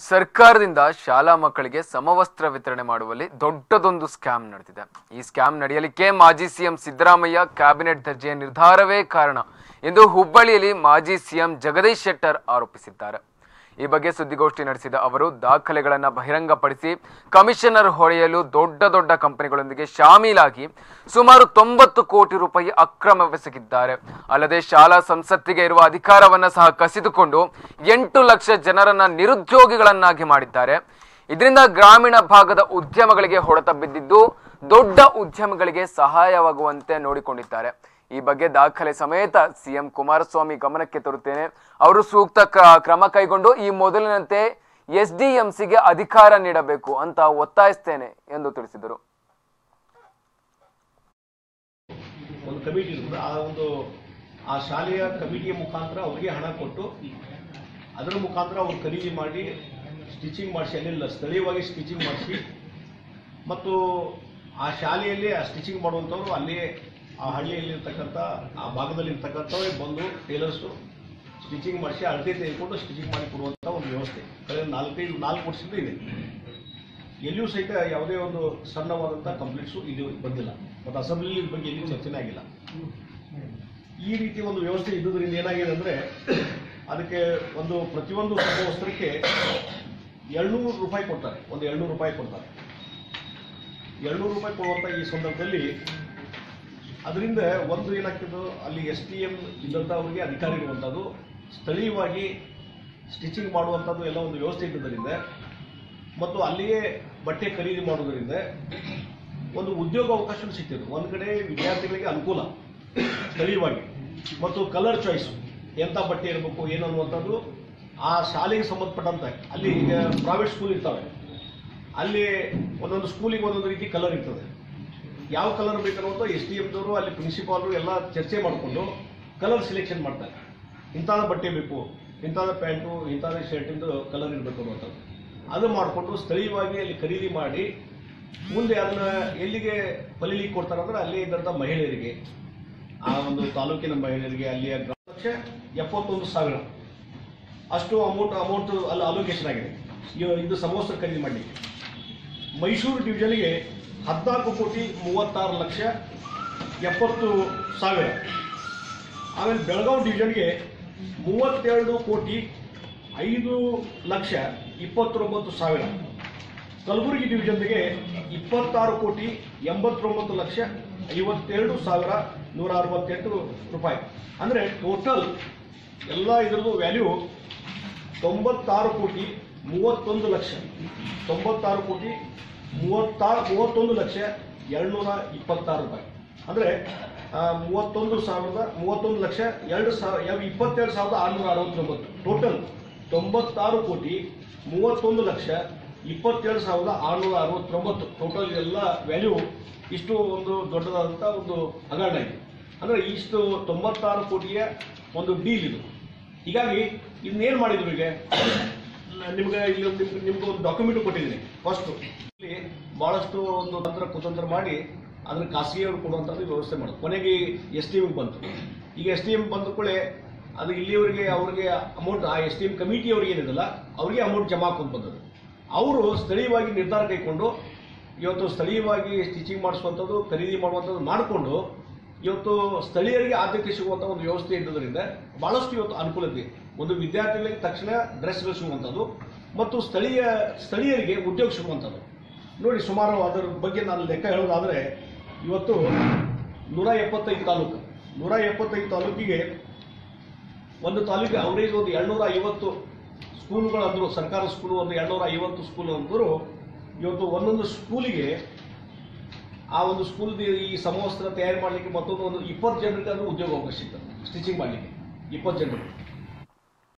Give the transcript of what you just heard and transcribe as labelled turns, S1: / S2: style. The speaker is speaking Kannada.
S1: ಸರ್ಕಾರದಿಂದ ಶಾಲಾ ಮಕ್ಕಳಿಗೆ ಸಮವಸ್ತ್ರ ವಿತರಣೆ ಮಾಡುವಲ್ಲಿ ದೊಡ್ಡದೊಂದು ಸ್ಕ್ಯಾಮ್ ನಡೆದಿದೆ ಈ ಸ್ಕ್ಯಾಮ್ ನಡೆಯಲಿಕ್ಕೆ ಮಾಜಿ ಸಿಎಂ ಸಿದ್ದರಾಮಯ್ಯ ಕ್ಯಾಬಿನೆಟ್ ದರ್ಜೆಯ ನಿರ್ಧಾರವೇ ಕಾರಣ ಎಂದು ಹುಬ್ಬಳ್ಳಿಯಲ್ಲಿ ಮಾಜಿ ಸಿಎಂ ಜಗದೀಶ್ ಶೆಟ್ಟರ್ ಆರೋಪಿಸಿದ್ದಾರೆ. ಈ ಬಗ್ಗೆ ಸುದ್ದಿಗೋಷ್ಠಿ ನಡೆಸಿದ ಅವರು, ದಾಖಲೆಗಳನ್ನು ಬಹಿರಂಗಪಡಿಸಿ ಕಮಿಷನರ್ ಹೊಡೆಯಲು ದೊಡ್ಡ ದೊಡ್ಡ ಕಂಪನಿಗಳೊಂದಿಗೆ ಶಾಮೀಲಾಗಿ ಸುಮಾರು ತೊಂಬತ್ತು ಕೋಟಿ ರೂಪಾಯಿ ಅಕ್ರಮವೆಸಗಿದ್ದಾರೆ ಅಲ್ಲದೆ ಶಾಲಾ ಸಂಸತ್ತಿಗೆ ಇರುವ ಅಧಿಕಾರವನ್ನು ಸಹ ಕಸಿದುಕೊಂಡು ಎಂಟು ಲಕ್ಷ ಜನರನ್ನ ನಿರುದ್ಯೋಗಿಗಳನ್ನಾಗಿ ಮಾಡಿದ್ದಾರೆ. ಇದರಿಂದ ಗ್ರಾಮೀಣ ಭಾಗದ ಉದ್ಯಮಗಳಿಗೆ ಹೊಡೆತ ಬಿದ್ದಿದ್ದು ದೊಡ್ಡ ಉದ್ಯಮಗಳಿಗೆ ಸಹಾಯವಾಗುವಂತೆ ನೋಡಿಕೊಂಡಿದ್ದಾರೆ. ಈ ಬಗ್ಗೆ ದಾಖಲೆ ಸಮೇತ ಸಿಎಂ ಕುಮಾರಸ್ವಾಮಿ ಗಮನಕ್ಕೆ ತರುತ್ತೇನೆ. ಅವರು ಸೂಕ್ತ ಕ್ರಮ ಕೈಗೊಂಡು ಈ ಮೊದಲಿನಂತೆ ಎಸ್ ಡಿ ಅಧಿಕಾರ ನೀಡಬೇಕು ಅಂತ ಒತ್ತಾಯಿಸ್ತೇನೆ ಎಂದು ತಿಳಿಸಿದರು.
S2: ಒಂದು ಆ ಒಂದು, ಆ ಶಾಲೆಯ ಕಮಿಟಿಯ ಮುಖಾಂತರ ಅವರಿಗೆ ಹಣ ಕೊಟ್ಟು ಅದರ ಮುಖಾಂತರ ಅವ್ರು ಖರೀದಿ ಮಾಡಿ ಸ್ಟಿಚಿಂಗ್ ಮಾಡಿಸಿ ಅಲ್ಲಿಲ್ಲ ಸ್ಥಳೀಯವಾಗಿ ಸ್ಟಿಚಿಂಗ್ ಮಾಡಿಸಿ, ಮತ್ತು ಆ ಶಾಲೆಯಲ್ಲಿ ಆ ಸ್ಟಿಚಿಂಗ್ ಮಾಡುವಂಥವ್ರು ಅಲ್ಲಿ ಆ ಹಳ್ಳಿಯಲ್ಲಿರ್ತಕ್ಕಂಥ, ಆ ಭಾಗದಲ್ಲಿ ಇರ್ತಕ್ಕಂಥವೇ ಬಂದು ಟೇಲರ್ಸು ಸ್ಟಿಚಿಂಗ್ ಮಾಡಿಸಿ ಅಳತೆ ತೆಗೆದುಕೊಂಡು ಸ್ಟಿಚಿಂಗ್ ಮಾಡಿ ಕೊಡುವಂಥ ಒಂದು ವ್ಯವಸ್ಥೆ. ಕಳೆದ ನಾಲ್ಕೈದು, ನಾಲ್ಕು ವರ್ಷದಿಂದ ಇದೆ. ಎಲ್ಲಿಯೂ ಸಹಿತ ಯಾವುದೇ ಒಂದು ಸಣ್ಣವಾದಂಥ ಕಂಪ್ಲೇಂಟ್ಸು ಇದು ಬಂದಿಲ್ಲ. ಮತ್ತು ಅಸೆಂಬ್ಲಿ ಬಗ್ಗೆ ಎಲ್ಲಿಯೂ ಚರ್ಚೆನೇ ಆಗಿಲ್ಲ. ಈ ರೀತಿ ಒಂದು ವ್ಯವಸ್ಥೆ ಇದ್ದುದರಿಂದ ಏನಾಗಿದೆ ಅಂದರೆ, ಅದಕ್ಕೆ ಒಂದು ಪ್ರತಿಯೊಂದು ಸಮವಸ್ತ್ರಕ್ಕೆ ಏಳ್ನೂರು ರೂಪಾಯಿ ಕೊಡ್ತಾರೆ. ಒಂದು ಎರಡುನೂರು ರೂಪಾಯಿ ಕೊಡ್ತಾರೆ. ಏಳ್ನೂರು ರೂಪಾಯಿ ಕೊಡುವಂಥ ಈ ಸಂದರ್ಭದಲ್ಲಿ ಅದರಿಂದ ಒಂದು ಏನಾಗ್ತದೆ, ಅಲ್ಲಿ ಎಸ್ ಟಿ ಎಂ ಇದ್ದಂಥವ್ರಿಗೆ ಅಧಿಕಾರ ಇರುವಂಥದ್ದು ಸ್ಥಳೀಯವಾಗಿ ಸ್ಟಿಚಿಂಗ್ ಮಾಡುವಂಥದ್ದು ಎಲ್ಲ ಒಂದು ವ್ಯವಸ್ಥೆ ಇದ್ದುದರಿಂದ ಮತ್ತು ಅಲ್ಲಿಯೇ ಬಟ್ಟೆ ಖರೀದಿ ಮಾಡುವುದರಿಂದ ಒಂದು ಉದ್ಯೋಗ ಅವಕಾಶ ಸಿಗ್ತಿದೆ. ಒಂದು ಕಡೆ ವಿದ್ಯಾರ್ಥಿಗಳಿಗೆ ಅನುಕೂಲ ಸ್ಥಳೀಯವಾಗಿ ಮತ್ತು ಕಲರ್ ಚಾಯ್ಸ್ ಎಂಥ ಬಟ್ಟೆ ಇರಬೇಕು, ಏನು ಅನ್ನುವಂಥದ್ದು ಆ ಶಾಲೆಗೆ ಸಂಬಂಧಪಟ್ಟಂತೆ. ಅಲ್ಲಿ ಈಗ ಪ್ರೈವೇಟ್ ಸ್ಕೂಲ್ ಇರ್ತವೆ. ಅಲ್ಲಿ ಒಂದೊಂದು ಸ್ಕೂಲಿಗೆ ಒಂದೊಂದು ರೀತಿ ಕಲರ್ ಇರ್ತದೆ. ಯಾವ ಕಲರ್ ಬೇಕನ್ನುವಂಥ ಎಸ್ ಡಿ ಎಫ್ದವರು ಅಲ್ಲಿ ಪ್ರಿನ್ಸಿಪಾಲ್ರು ಎಲ್ಲ ಚರ್ಚೆ ಮಾಡಿಕೊಂಡು ಕಲರ್ ಸೆಲೆಕ್ಷನ್ ಮಾಡ್ತಾರೆ. ಇಂಥದ ಬಟ್ಟೆ ಬೇಕು, ಇಂಥದ ಪ್ಯಾಂಟು, ಇಂಥದ ಶರ್ಟಿಂದು ಕಲರ್ ಇರಬೇಕು ಅನ್ನೋಂಥದ್ದು ಅದು ಮಾಡಿಕೊಂಡು ಸ್ಥಳೀಯವಾಗಿ ಅಲ್ಲಿ ಖರೀದಿ ಮಾಡಿ, ಮುಂದೆ ಅದನ್ನು ಎಲ್ಲಿಗೆ ಹೊಲಿಲಿಕ್ಕೆ ಕೊಡ್ತಾರೆ ಅಂದರೆ ಅಲ್ಲಿ ಇದ್ದಂಥ ಮಹಿಳೆಯರಿಗೆ. ಆ ಒಂದು ತಾಲೂಕಿನ ಮಹಿಳೆಯರಿಗೆ ಅಲ್ಲಿಯ ಲಕ್ಷ ಎಪ್ಪತ್ತೊಂದು ಸಾವಿರ. ಅಷ್ಟು ಅಮೌಂಟ್ ಅಮೌಂಟ್ ಅಲ್ಲಿ ಅಲೋಕೇಶನ್ ಆಗಿದೆ. ಇದು ಸಮವಸ್ತ್ರ ಖರೀದಿ ಮಾಡಲಿಕ್ಕೆ. ಮೈಸೂರು ಡಿವಿಷನ್ಗೆ ಹದಿನಾಲ್ಕು ಕೋಟಿ ಮೂವತ್ತಾರು ಲಕ್ಷ ಎಪ್ಪತ್ತು ಸಾವಿರ. ಆಮೇಲೆ ಬೆಳಗಾವಿ ಡಿವಿಷನ್ಗೆ ಮೂವತ್ತೆರಡು ಕೋಟಿ ಐದು ಲಕ್ಷ ಇಪ್ಪತ್ತೊಂಬತ್ತು ಸಾವಿರ. ಕಲಬುರಗಿ ಡಿವಿಷನ್ಗೆ ಇಪ್ಪತ್ತಾರು ಕೋಟಿ ಎಂಬತ್ತೊಂಬತ್ತು ಲಕ್ಷ ಐವತ್ತೆರಡು ಸಾವಿರ ನೂರ ಅರವತ್ತೆಂಟು ರೂಪಾಯಿ. ಅಂದರೆ ಟೋಟಲ್ ಎಲ್ಲ ಇದರದ್ದು ವ್ಯಾಲ್ಯೂ ತೊಂಬತ್ತಾರು ಕೋಟಿ ಮೂವತ್ತೊಂದು ಲಕ್ಷ. ತೊಂಬತ್ತಾರು ಕೋಟಿ ಮೂವತ್ತಾರು ಮೂವತ್ತೊಂದು ಲಕ್ಷ ಎರಡುನೂರ ಇಪ್ಪತ್ತಾರು ರೂಪಾಯಿ. ಅಂದರೆ ಮೂವತ್ತೊಂದು ಸಾವಿರದ ಮೂವತ್ತೊಂದು ಲಕ್ಷ ಎರಡು ಸಾವಿರ ಇಪ್ಪತ್ತೆರಡು ಸಾವಿರದ ಆರುನೂರ ಅರವತ್ತೊಂಬತ್ತು. ಟೋಟಲ್ ತೊಂಬತ್ತಾರು ಕೋಟಿ ಮೂವತ್ತೊಂದು ಲಕ್ಷ ಇಪ್ಪತ್ತೆರಡು ಸಾವಿರದ ಆರುನೂರ ಅರವತ್ತೊಂಬತ್ತು. ಟೋಟಲ್ ಎಲ್ಲ ವ್ಯಾಲ್ಯೂ ಇಷ್ಟು ಒಂದು ದೊಡ್ಡದಾದಂಥ ಒಂದು ಹಗರಣ ಇದೆ. ಅಂದರೆ ಇಷ್ಟು ತೊಂಬತ್ತಾರು ಕೋಟಿಯ ಒಂದು ಡೀಲ್ ಇದು. ಹೀಗಾಗಿ ಇನ್ನೇನು ಮಾಡಿದ್ರು ಈಗ? ನಿಮಗೆ ಇಲ್ಲಿ ನಿಮ್ಗೆ ಒಂದು ಡಾಕ್ಯುಮೆಂಟ್ ಕೊಟ್ಟಿದ್ದೀನಿ. ಫಸ್ಟು ಇಲ್ಲಿ ಬಹಳಷ್ಟು ಒಂದು ತಂತ್ರ ಕುತಂತ್ರ ಮಾಡಿ ಅದನ್ನ ಖಾಸಗಿಯವರು ಕೊಡುವಂಥದ್ದು ವ್ಯವಸ್ಥೆ ಮಾಡೋದು. ಕೊನೆಗೆ ಎಸ್ ಟಿ ಎಂ ಬಂತು. ಈಗ ಎಸ್ ಟಿ ಎಂ ಬಂದ ಕೂಡಲೇ ಅದು ಇಲ್ಲಿಯವರಿಗೆ ಅವ್ರಿಗೆ ಅಮೌಂಟ್ ಆ ಎಸ್ ಟಿ ಎಂ ಕಮಿಟಿ ಅವ್ರಿಗೆ ಏನಿದಲ್ಲ ಅವರಿಗೆ ಅಮೌಂಟ್ ಜಮಾ ಹಾಕೊಂಡು ಬಂದದ್ದು. ಅವರು ಸ್ಥಳೀಯವಾಗಿ ನಿರ್ಧಾರ ಕೈಕೊಂಡು ಇವತ್ತು ಸ್ಥಳೀಯವಾಗಿ ಸ್ಟಿಚಿಂಗ್ ಮಾಡಿಸುವಂಥದ್ದು, ಖರೀದಿ ಮಾಡುವಂಥದ್ದು ಮಾಡಿಕೊಂಡು ಇವತ್ತು ಸ್ಥಳೀಯರಿಗೆ ಆದ್ಯತೆ ಸಿಗುವಂಥ ಒಂದು ವ್ಯವಸ್ಥೆ ಇದ್ದುದರಿಂದ ಬಹಳಷ್ಟು ಇವತ್ತು ಅನುಕೂಲತೆ. ಒಂದು ವಿದ್ಯಾರ್ಥಿಗಳಿಗೆ ತಕ್ಷಣ ಡ್ರೆಸ್ಗಳು ಸಿಗುವಂಥದ್ದು, ಮತ್ತು ಸ್ಥಳೀಯ, ಸ್ಥಳೀಯರಿಗೆ ಉದ್ಯೋಗ ಸಿಗುವಂಥದ್ದು. ನೋಡಿ, ಸುಮಾರು ಅದರ ಬಗ್ಗೆ ನಾನು ಲೆಕ್ಕ ಹೇಳೋದಾದರೆ ಇವತ್ತು ನೂರ ಎಪ್ಪತ್ತೈದು ತಾಲೂಕು. ನೂರ ಎಪ್ಪತ್ತೈದು ತಾಲೂಕಿಗೆ ಒಂದು ತಾಲೂಕಿಗೆ ಅವರೇಜ್ ಒಂದು ಎರಡುನೂರ ಐವತ್ತು ಸ್ಕೂಲ್ಗಳು ಅಂದರು ಸರ್ಕಾರ ಸ್ಕೂಲು ಒಂದು ಎರಡುನೂರ ಐವತ್ತು ಸ್ಕೂಲ್ ಅಂದರು, ಇವತ್ತು ಒಂದೊಂದು ಸ್ಕೂಲಿಗೆ ಆ ಒಂದು ಸ್ಕೂಲ್ ಈ ಸಮವಸ್ತ್ರ ತಯಾರು ಮಾಡಲಿಕ್ಕೆ ಮತ್ತೊಂದು ಒಂದು ಇಪ್ಪತ್ತು ಜನರಿಗೆ ಅದು ಉದ್ಯೋಗ ಅವಕಾಶ ಇತ್ತು ಸ್ಟಿಚಿಂಗ್ ಮಾಡಲಿಕ್ಕೆ. ಇಪ್ಪತ್ತು ಜನರಿಗೆ.